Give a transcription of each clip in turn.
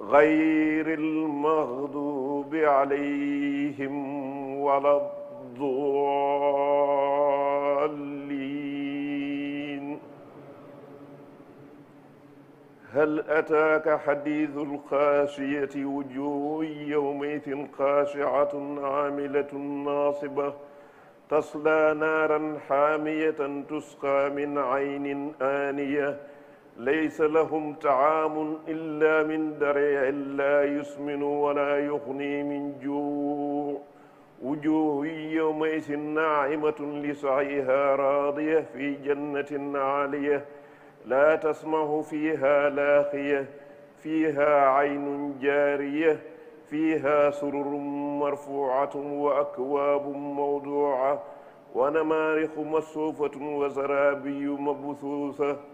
غير المغضوب عليهم ولا الضالين. هل أتاك حديث الخاشية وجوه يومئذ خاشعة عاملة ناصبة تصلى نارا حامية تسقى من عين آنية ليس لهم طعام إلا من دريع لا يسمن ولا يغني من جوع. وجوه يومئذ ناعمة لسعيها راضية في جنة عالية. لا تسمع فيها لاخية فيها عين جارية فيها سرر مرفوعة وأكواب موضوعة. ونمارق مصفوفة وزرابي مبثوثة.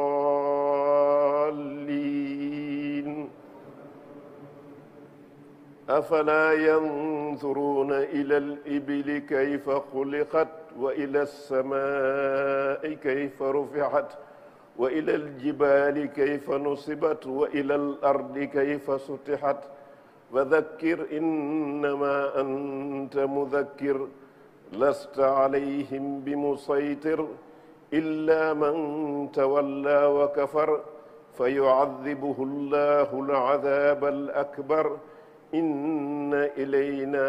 أفلا ينظرون إلى الإبل كيف خلقت وإلى السماء كيف رفعت وإلى الجبال كيف نصبت وإلى الأرض كيف سطحت. وذكر إنما أنت مذكر لست عليهم بمسيطر إلا من تولى وكفر فيعذبه الله العذاب الأكبر. إن إلينا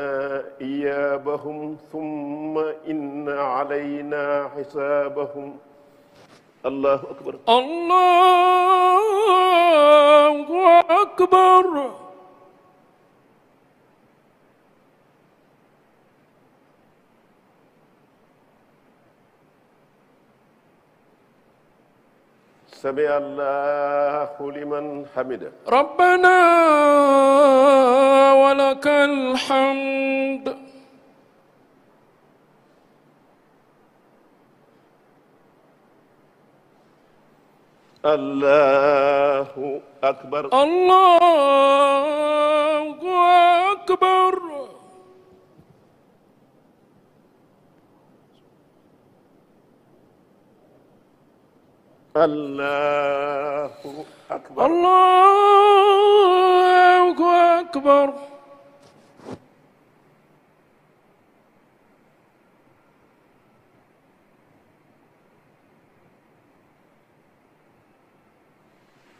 إيابهم ثم إن علينا حسابهم. الله أكبر. الله أكبر. سمع الله لمن حمده. ربنا ولك الحمد. الله أكبر. الله أكبر. الله أكبر. الله أكبر.